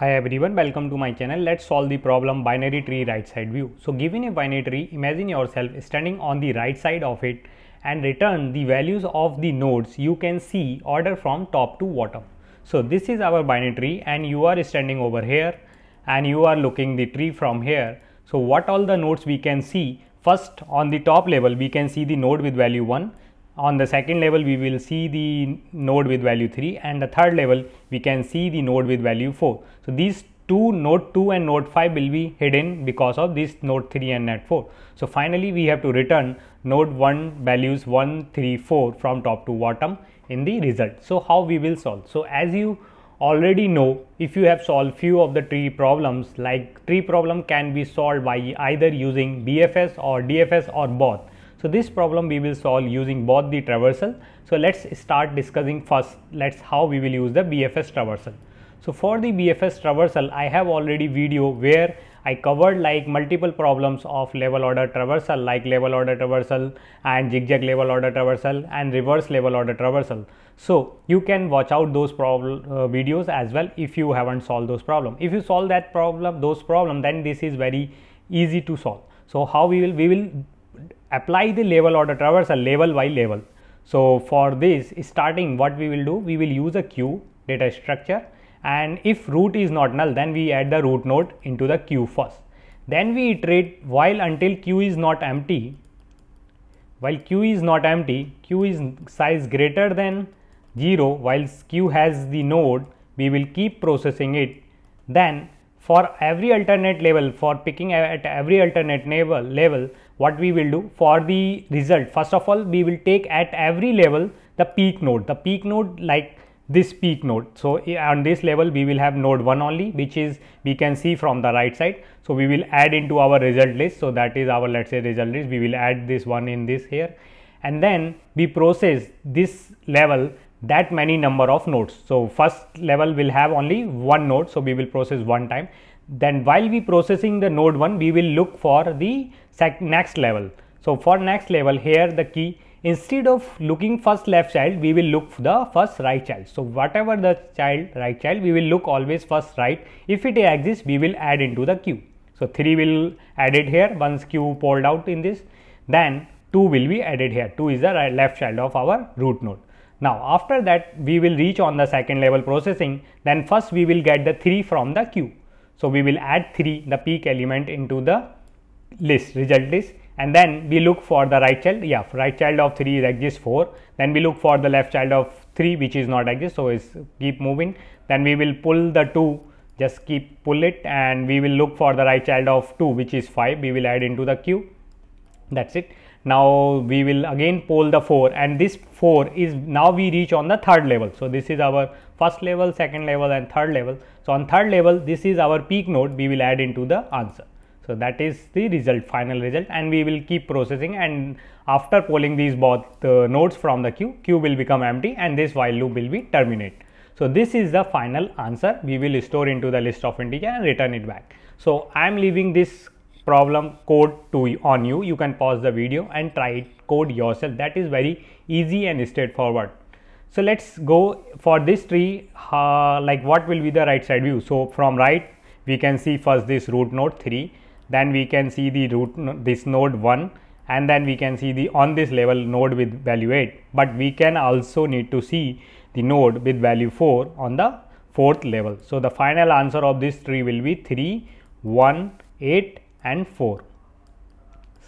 Hi everyone, welcome to my channel. Let's solve the problem binary tree right side view. So given a binary tree, imagine yourself standing on the right side of it and return the values of the nodes you can see order from top to bottom. So this is our binary tree and you are standing over here and you are looking the tree from here. So what all the nodes we can see? First on the top level we can see the node with value 1 on the second level we will see the node with value 3 and the third level we can see the node with value 4. So, these two node 2 and node 5 will be hidden because of this node 3 and node 4. So, finally we have to return node 1 values 1 3 4 from top to bottom in the result. So, how we will solve? So, as you already know if you have solved few of the tree problems like tree problem can be solved by either using BFS or DFS or both so, this problem we will solve using both the traversal. So, let us start discussing first let us how we will use the BFS traversal. So, for the BFS traversal I have already video where I covered like multiple problems of level order traversal like level order traversal and zigzag level order traversal and reverse level order traversal. So, you can watch out those problem uh, videos as well if you haven't solved those problem. If you solve that problem those problem then this is very easy to solve. So, how we will we will apply the level order traversal level by level. So, for this starting what we will do we will use a queue data structure and if root is not null then we add the root node into the queue first. Then we iterate while until queue is not empty while queue is not empty queue is size greater than 0 while queue has the node we will keep processing it then for every alternate level for picking at every alternate level level what we will do for the result. First of all we will take at every level the peak node. The peak node like this peak node. So eh, on this level we will have node 1 only which is we can see from the right side. So we will add into our result list. So that is our let's say result list. We will add this one in this here. And then we process this level that many number of nodes. So first level will have only one node. So we will process one time then while we processing the node 1 we will look for the next level. So, for next level here the key instead of looking first left child we will look for the first right child. So, whatever the child right child we will look always first right if it exists we will add into the queue. So, 3 will added here once queue pulled out in this then 2 will be added here 2 is the right left child of our root node. Now, after that we will reach on the second level processing then first we will get the 3 from the queue. So, we will add 3 the peak element into the list result list. And then we look for the right child. Yeah right child of 3 is exists 4 then we look for the left child of 3 which is not exist. So is keep moving. Then we will pull the 2 just keep pull it and we will look for the right child of 2 which is 5 we will add into the queue. That's it now we will again pull the 4 and this 4 is now we reach on the third level. So this is our first level second level and third level. So on third level this is our peak node. We will add into the answer. So that is the result final result. And we will keep processing. And after polling these both the nodes from the queue queue will become empty and this while loop will be terminate. So this is the final answer. We will store into the list of integer and return it back. So i am leaving this problem code to on you you can pause the video and try it code yourself. That is very easy and straightforward. So let's go for this tree. Uh, like what will be the right side view? So from right we can see first this root node 3 then we can see the root this node 1 and then we can see the on this level node with value 8 but we can also need to see the node with value 4 on the fourth level. So the final answer of this tree will be 3 1 8 and 4.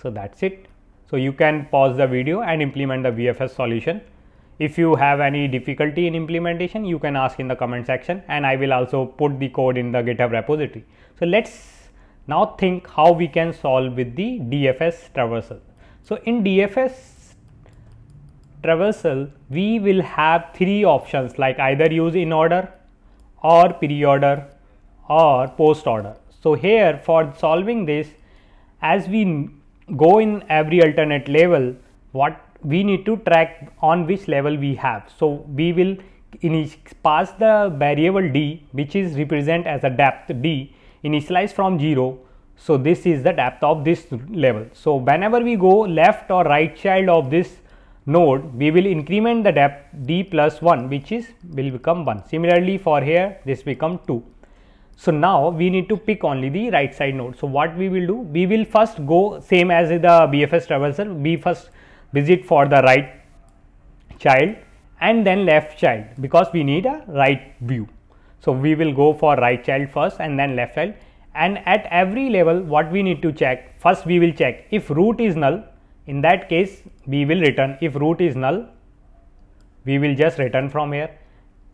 So, that is it. So, you can pause the video and implement the BFS solution. If you have any difficulty in implementation, you can ask in the comment section and I will also put the code in the GitHub repository. So, let us now think how we can solve with the DFS traversal. So, in DFS traversal, we will have three options like either use in order or pre-order or post order. So, here for solving this as we go in every alternate level what we need to track on which level we have. So, we will pass the variable d which is represent as a depth d initialize from 0. So, this is the depth of this level. So, whenever we go left or right child of this node we will increment the depth d plus 1 which is will become 1. Similarly, for here this become 2. So now we need to pick only the right side node. So what we will do? We will first go same as the BFS traversal. We first visit for the right child and then left child because we need a right view. So we will go for right child first and then left child and at every level what we need to check first we will check if root is null in that case we will return if root is null we will just return from here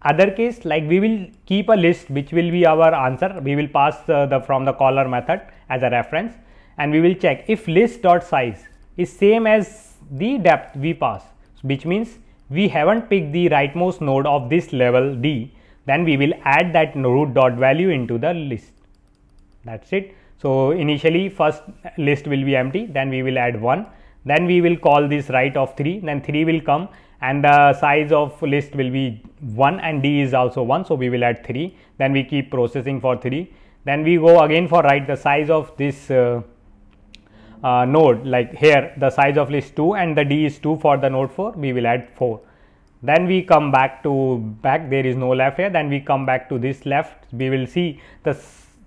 other case like we will keep a list which will be our answer. We will pass uh, the from the caller method as a reference and we will check if list dot size is same as the depth we pass which means we haven't picked the rightmost node of this level d then we will add that root dot value into the list. That's it. So initially first list will be empty then we will add 1 then we will call this right of 3 then 3 will come and the size of list will be 1 and d is also 1 so we will add 3 then we keep processing for 3 then we go again for right the size of this uh, uh, node like here the size of list 2 and the d is 2 for the node 4 we will add 4 then we come back to back there is no left here. Then we come back to this left we will see the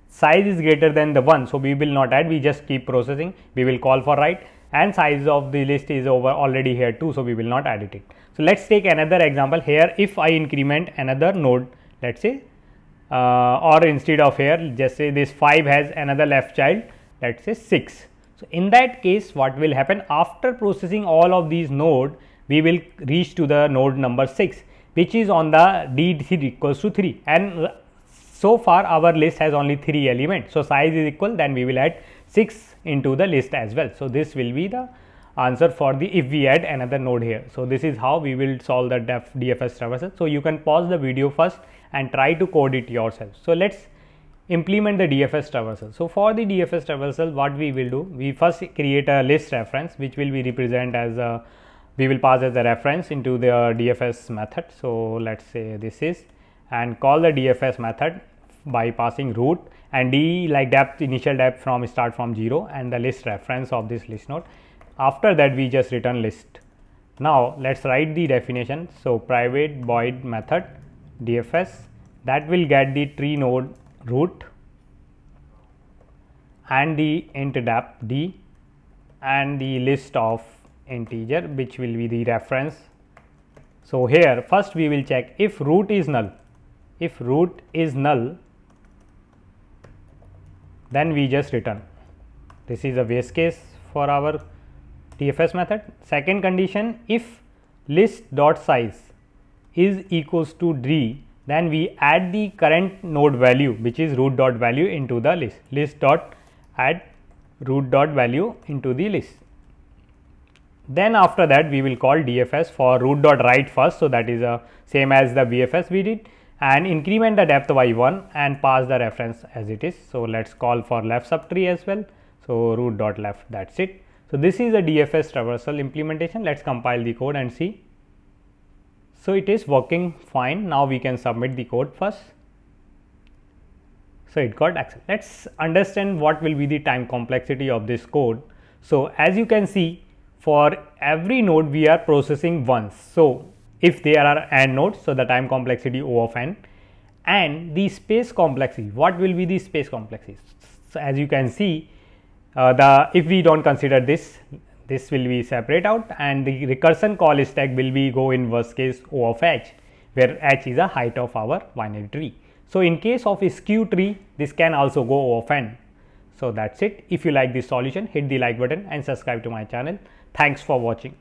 size is greater than the 1 so we will not add we just keep processing. We will call for right and size of the list is over already here too so we will not edit it so let's take another example here. If i increment another node let's say uh, or instead of here just say this 5 has another left child let's say 6 so in that case what will happen? After processing all of these node we will reach to the node number 6 which is on the d3 equals to 3 and so far our list has only 3 elements. So size is equal then we will add 6 into the list as well. So, this will be the answer for the if we add another node here. So, this is how we will solve the def DFS traversal. So, you can pause the video first and try to code it yourself. So, let us implement the DFS traversal. So, for the DFS traversal what we will do? We first create a list reference which will be represent as a we will pass as a reference into the DFS method. So, let us say this is and call the DFS method by passing root and d like depth initial depth from start from 0 and the list reference of this list node. After that we just return list. Now let's write the definition. So private void method dfs that will get the tree node root and the int depth d and the list of integer which will be the reference. So here first we will check if root is null. If root is null then we just return. This is a base case for our DFS method. Second condition if list dot size is equals to d then we add the current node value which is root dot value into the list list dot add root dot value into the list then after that we will call dfs for root dot right first so that is a uh, same as the bfs we did and increment the depth by 1 and pass the reference as it is. So, let us call for left subtree as well. So, root dot left that is it. So, this is a DFS traversal implementation. Let us compile the code and see. So, it is working fine. Now, we can submit the code first. So, it got accepted. Let us understand what will be the time complexity of this code. So, as you can see for every node we are processing once. So, if there are n nodes so the time complexity o of n. And the space complexity what will be the space complexity? So as you can see uh, the if we don't consider this this will be separate out and the recursion call stack will be go in worst case o of h where h is a height of our binary tree. So in case of a skew tree this can also go o of n. So that's it. If you like this solution hit the like button and subscribe to my channel. Thanks for watching